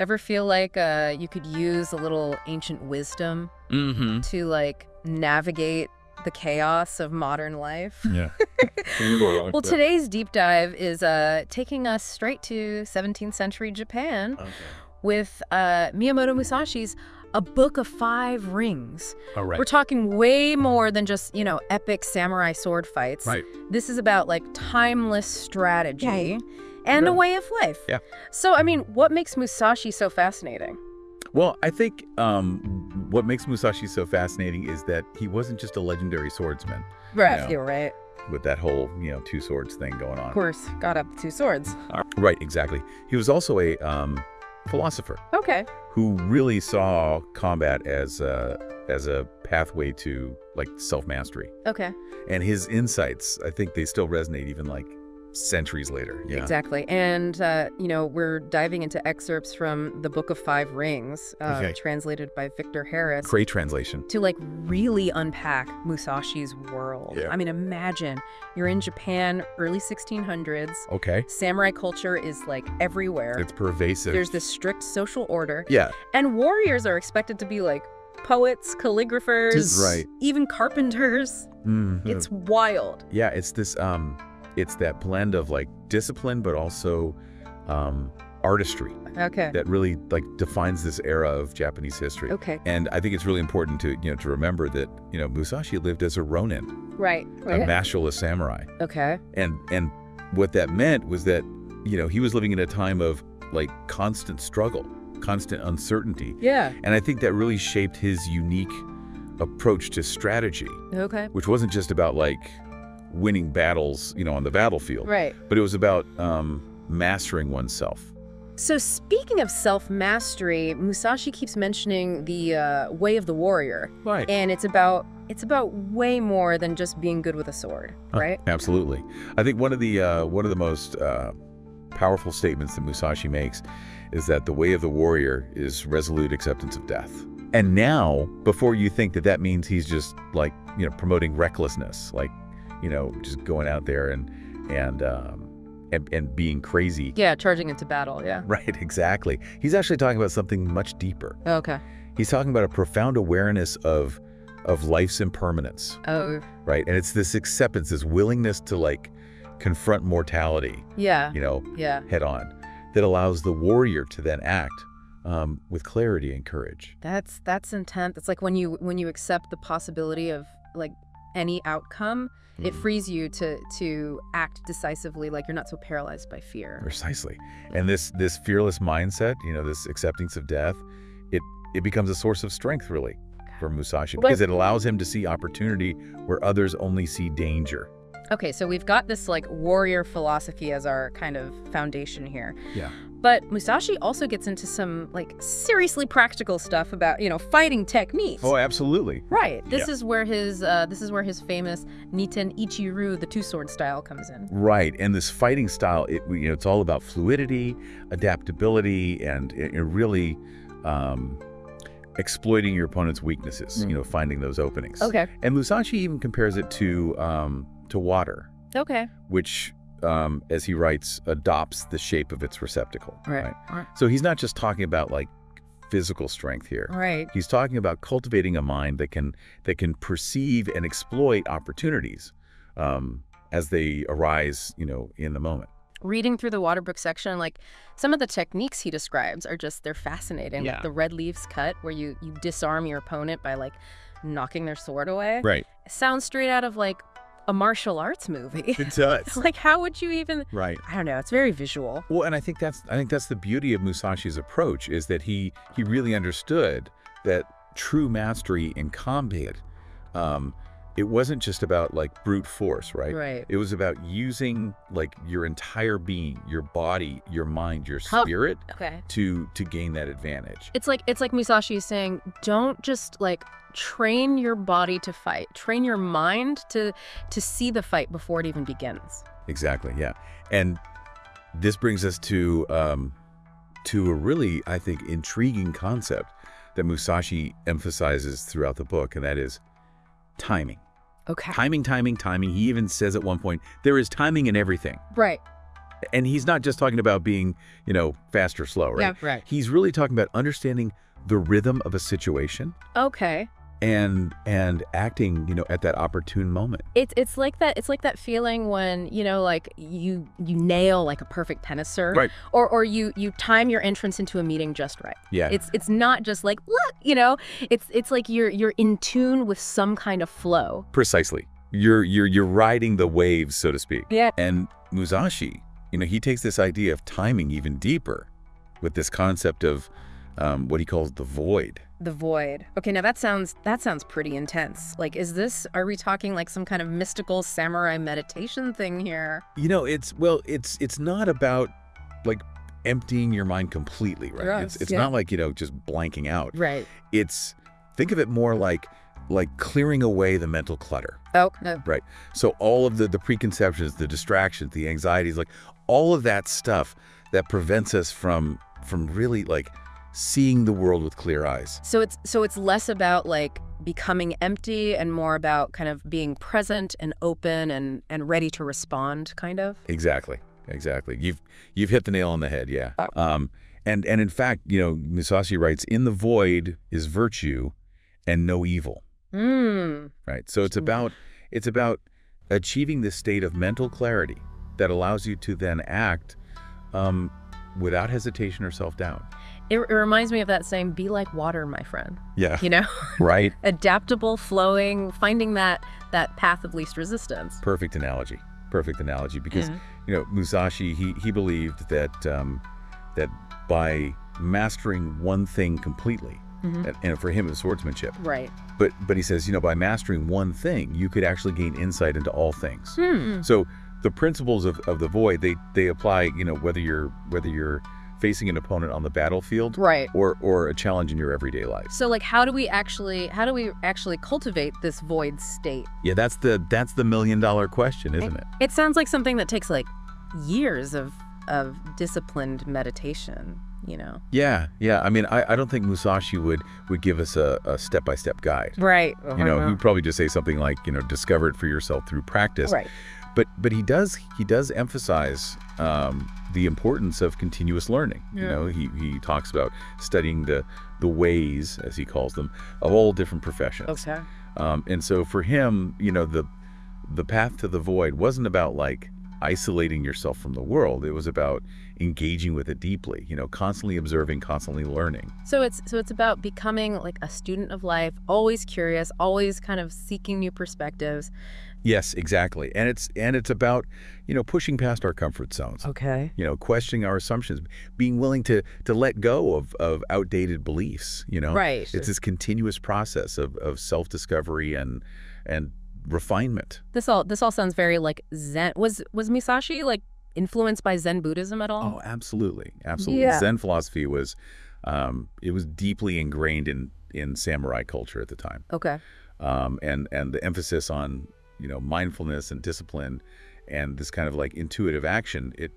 Ever feel like uh, you could use a little ancient wisdom Mm-hmm. to like navigate the chaos of modern life? Yeah. Well, today's deep dive is uh, taking us straight to 17th century Japan with uh, Miyamoto Musashi's A Book of Five Rings. All right. We're talking way more than just, you know, epic samurai sword fights. Right. This is about like timeless strategy Yeah. And a way of life. Yeah. So, I mean, what makes Musashi so fascinating? Well, I think um, what makes Musashi so fascinating is that he wasn't just a legendary swordsman Right. Yeah. You're right. with that whole, you know, two swords thing going on. Of course, got up two swords. Right, exactly. He was also a um, philosopher Okay. who really saw combat as a, as a pathway to like self-mastery. Okay. And his insights, I think they still resonate even like centuries later. Yeah. Exactly. And, uh, you know, we're diving into excerpts from the Book of Five Rings, uh, Okay. translated by Victor Harris. Great translation. to like really unpack Musashi's world. Yeah. I mean, imagine you're in Japan, early 1600s. Okay. Samurai culture is like everywhere. It's pervasive. There's this strict social order, yeah. and warriors are expected to be like poets, calligraphers, Right. even carpenters. Mhm. It's wild. Yeah, it's this um it's that blend of like discipline but also um artistry Okay. that really like defines this era of Japanese history. Okay. And I think it's really important to, you know, to remember that, you know, Musashi lived as a ronin, Right. a masterless samurai. Okay. And and what that meant was that, you know, he was living in a time of like constant struggle, constant uncertainty. Yeah. And I think that really shaped his unique approach to strategy, Okay. which wasn't just about like winning battles, you know, on the battlefield Right. but it was about um, mastering oneself. So speaking of self-mastery, Musashi keeps mentioning the uh, way of the warrior. Right. and it's about it's about way more than just being good with a sword, right? Absolutely. I think one of the uh, one of the most uh, powerful statements that Musashi makes is that the way of the warrior is resolute acceptance of death. And now, before you think that that means he's just like you know promoting recklessness, like you know just going out there and and um, and, and being crazy. Yeah, charging into battle. Yeah. Right. Exactly. He's actually talking about something much deeper. Okay. He's talking about a profound awareness of of life's impermanence. Oh, right? And it's this acceptance, this willingness to like confront mortality, yeah. you know, Yeah. head on, that allows the warrior to then act um, with clarity and courage. That's that's intense. It's like when you when you accept the possibility of like any outcome, it Mm. frees you to to act decisively. Like you're not so paralyzed by fear. Precisely. And this this fearless mindset, you know, this acceptance of death, it it becomes a source of strength really for Musashi because it allows him to see opportunity where others only see danger. Okay, so we've got this like warrior philosophy as our kind of foundation here. Yeah. But Musashi also gets into some like seriously practical stuff about, you know, fighting techniques. Oh, absolutely. Right. This Yeah. is where his uh, this is where his famous Niten Ichiryu, the two sword style, comes in. Right, and this fighting style, it you know, it's all about fluidity, adaptability, and it, it really um, exploiting your opponent's weaknesses. Mm. You know, finding those openings. Okay. And Musashi even compares it to um, to water, Okay. which, um, as he writes, adopts the shape of its receptacle. Right. Right. So he's not just talking about like physical strength here. Right. He's talking about cultivating a mind that can that can perceive and exploit opportunities um, as they arise, you know, in the moment. Reading through the Waterbook section, like some of the techniques he describes are just they're fascinating. Yeah. Like the red leaves cut, where you you disarm your opponent by like knocking their sword away. Right. Sounds straight out of like a martial arts movie. It does. like how would you even? right. I don't know. It's very visual. Well, and I think that's I think that's the beauty of Musashi's approach is that he he really understood that true mastery in combat, um, it wasn't just about like brute force, right? Right. It was about using like your entire being, your body, your mind, your How- spirit Okay. to to gain that advantage. It's like it's like Musashi is saying, don't just like train your body to fight. Train your mind to to see the fight before it even begins. Exactly. Yeah. And this brings us to um, to a really, I think, intriguing concept that Musashi emphasizes throughout the book, and that is timing. Okay. Timing, timing, timing. He even says at one point, there is timing in everything. Right. And he's not just talking about being, you know, fast or slow, right? Yeah, right. He's really talking about understanding the rhythm of a situation Okay. And and acting, you know, at that opportune moment. It's it's like that it's like that feeling when, you know, like you you nail like a perfect tennis serve. Right. Or or you you time your entrance into a meeting just right. Yeah. It's it's not just like look, you know, it's it's like you're you're in tune with some kind of flow. Precisely. You're you're you're riding the waves, so to speak. Yeah. And Musashi, you know, he takes this idea of timing even deeper with this concept of um, what he calls the void. The void. Okay, now that sounds that sounds pretty intense. Like is this are we talking like some kind of mystical samurai meditation thing here? You know, it's well, it's it's not about like emptying your mind completely, right? Yes, it's it's yeah. not like, you know, just blanking out. Right. It's think of it more like like clearing away the mental clutter. Oh, no. Right. So all of the the preconceptions, the distractions, the anxieties, like all of that stuff that prevents us from from really like seeing the world with clear eyes. So it's so it's less about like becoming empty and more about kind of being present and open and and ready to respond kind of. Exactly. Exactly. You've you've hit the nail on the head, yeah. Oh. Um and and in fact, you know, Musashi writes in the void is virtue and no evil, Mm. right? So it's Mm. about it's about achieving this state of mental clarity that allows you to then act um without hesitation or self-doubt. It, it reminds me of that saying be like water, my friend. Yeah. You know? Right. Adaptable, flowing, finding that that path of least resistance. Perfect analogy. Perfect analogy because Yeah. you know Musashi he he believed that um, that by mastering one thing completely, Mhm. and, and for him it's swordsmanship. Right. But but he says you know by mastering one thing you could actually gain insight into all things. Hmm. So the principles of, of the void they they apply you know whether you're whether you're facing an opponent on the battlefield Right. or or a challenge in your everyday life. So like how do we actually how do we actually cultivate this void state? Yeah, that's the that's the million dollar question, isn't it? It sounds like something that takes like years of of disciplined meditation, you know. Yeah, yeah. I mean, I, I don't think Musashi would would give us a, a step-by-step guide. Right. Oh, you know, he'd probably just say something like, you know, discover it for yourself through practice. Right. But but he does he does emphasize um, the importance of continuous learning. You know, he, he talks about studying the the ways, as he calls them, of all different professions. Okay. Um, and so for him, you know, the the path to the void wasn't about like isolating yourself from the world. It was about engaging with it deeply. You know, constantly observing, constantly learning. So it's so it's about becoming like a student of life, always curious, always kind of seeking new perspectives. Yes, exactly. And it's and it's about, you know, pushing past our comfort zones. Okay. You know, questioning our assumptions, being willing to to let go of of outdated beliefs, you know. Right. It's this continuous process of of self-discovery and and refinement. This all this all sounds very like Zen. Was was Musashi like influenced by Zen Buddhism at all? Oh, absolutely. Absolutely. Yeah. Zen philosophy was um it was deeply ingrained in in samurai culture at the time. Okay. Um and and the emphasis on, you know, mindfulness and discipline and this kind of like intuitive action, it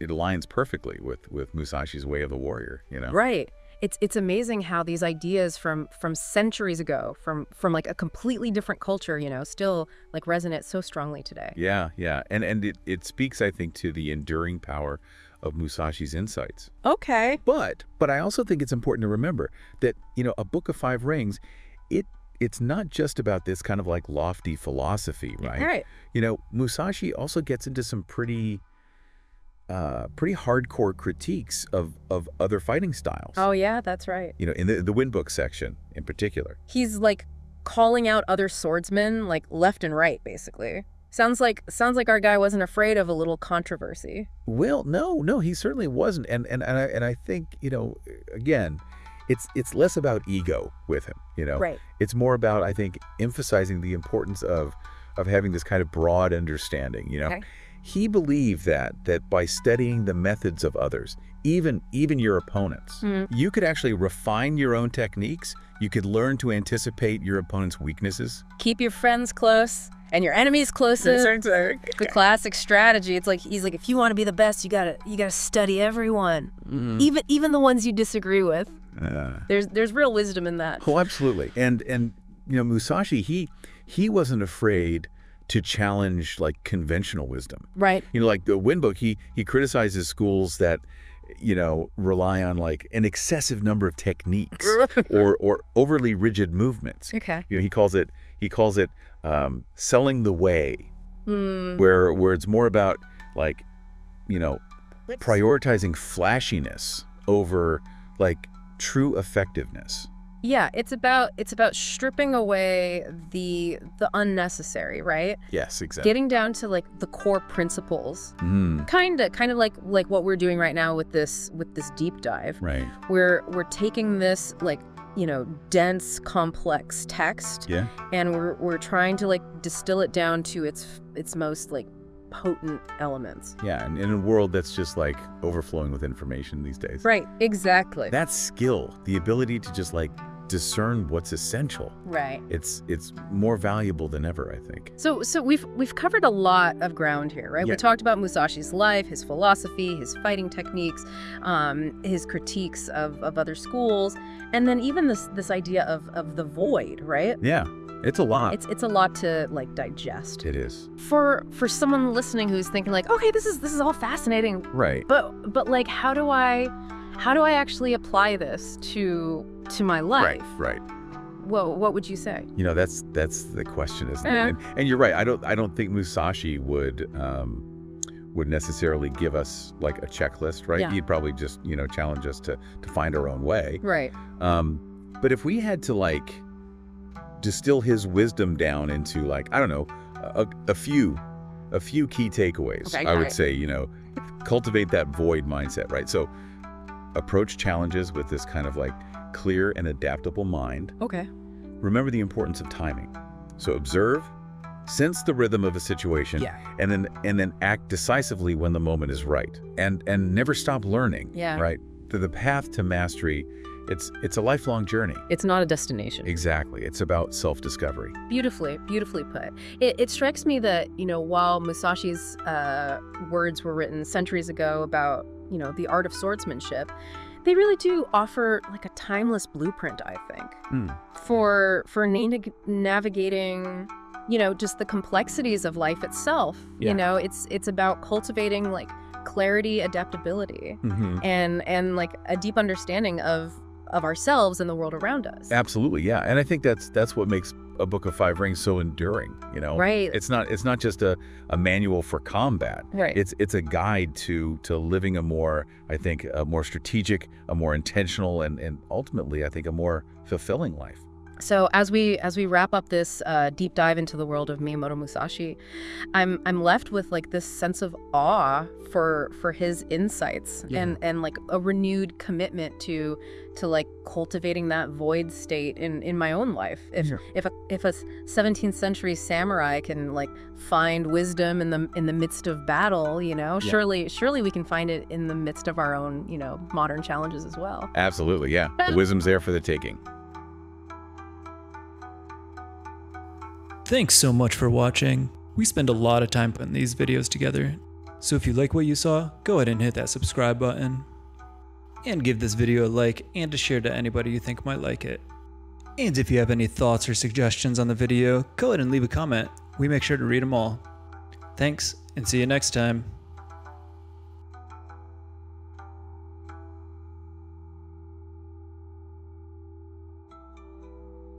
it aligns perfectly with with Musashi's way of the warrior, you know. Right. It's it's amazing how these ideas from from centuries ago, from from like a completely different culture, you know, still like resonate so strongly today. Yeah, yeah. And and it, it speaks, I think, to the enduring power of Musashi's insights. Okay. But but I also think it's important to remember that, you know, a book of five rings, it it's not just about this kind of like lofty philosophy, right? All right. You know, Musashi also gets into some pretty uh pretty hardcore critiques of of other fighting styles. Oh yeah, that's right. You know, in the the Wind Book section in particular. He's like calling out other swordsmen like left and right basically. Sounds like sounds like our guy wasn't afraid of a little controversy. Well, no, no, he certainly wasn't, and and and I, and I think you know, again, it's it's less about ego with him. You know, Right. it's more about I think emphasizing the importance of of having this kind of broad understanding. You know, Okay. He believed that that by studying the methods of others, even even your opponents, Mhm. you could actually refine your own techniques. You could learn to anticipate your opponent's weaknesses. Keep your friends close and your enemies closer. The classic strategy. It's like he's like, if you want to be the best, you gotta you gotta study everyone, even even the ones you disagree with. Uh, There's there's real wisdom in that. Oh, absolutely. And and you know, Musashi, he he wasn't afraid to challenge like conventional wisdom. Right. You know, like the Wind book, he he criticizes schools that you know rely on like an excessive number of techniques or or overly rigid movements. Okay. You know, he calls it he calls it um, selling the way, Mm. where where it's more about like you know prioritizing flashiness over like true effectiveness. Yeah, it's about it's about stripping away the the unnecessary, right? Yes, exactly. Getting down to like the core principles. Mm, Kind of kind of like like what we're doing right now with this with this deep dive. right. We're we're taking this like, you know, dense complex text Yeah. and we're we're trying to like distill it down to its its most like potent elements. Yeah, and in a world that's just like overflowing with information these days. Right, exactly. That skill, the ability to just like discern what's essential. right. It's it's more valuable than ever, I think. So, so we've we've covered a lot of ground here, right? Yeah. We talked about Musashi's life, his philosophy, his fighting techniques, um, his critiques of, of other schools, and then even this this idea of of the void, right? Yeah. It's a lot. It's it's a lot to like digest. it is. For for someone listening who's thinking like, okay, this is this is all fascinating, Right. but but like, how do I how do I actually apply this to to my life? Right, right. What what would you say? You know, that's that's the question, isn't Yeah. it? And, and you're right. I don't I don't think Musashi would um would necessarily give us like a checklist, right? Yeah. He'd probably just, you know, challenge us to to find our own way. Right. Um, but if we had to like distill his wisdom down into like I don't know a, a few a few key takeaways, Okay, I would it. say you know cultivate that void mindset, right? So approach challenges with this kind of like clear and adaptable mind. Okay. Remember the importance of timing. So observe, sense the rhythm of a situation, Yeah. and then and then act decisively when the moment is right. And and never stop learning. Yeah. Right. The, the path to mastery, it's it's a lifelong journey. It's not a destination. Exactly. It's about self-discovery. Beautifully, beautifully put. It, it strikes me that, you know, while Musashi's uh, words were written centuries ago about, you know, the art of swordsmanship, they really do offer like a timeless blueprint, I think, Hmm. for for na- navigating, you know, just the complexities of life itself. Yeah. You know, it's it's about cultivating like clarity, adaptability, Mm-hmm. and and like a deep understanding of of ourselves and the world around us. Absolutely, yeah. And I think that's that's what makes a Book of Five Rings so enduring. You know, Right. It's not it's not just a, a manual for combat. Right. It's it's a guide to to living a more I think a more strategic, a more intentional, and and ultimately I think a more fulfilling life. So as we as we wrap up this uh, deep dive into the world of Miyamoto Musashi, I'm I'm left with like this sense of awe for for his insights Yeah. and and like a renewed commitment to to like cultivating that void state in in my own life. If Yeah. if a if a 17th century samurai can like find wisdom in the in the midst of battle, you know, Yeah. surely surely we can find it in the midst of our own you know modern challenges as well. Absolutely, yeah. The wisdom's there for the taking. Thanks so much for watching. We spend a lot of time putting these videos together, so if you like what you saw, go ahead and hit that subscribe button. And give this video a like and a share to anybody you think might like it. And if you have any thoughts or suggestions on the video, go ahead and leave a comment. We make sure to read them all. Thanks, and see you next time.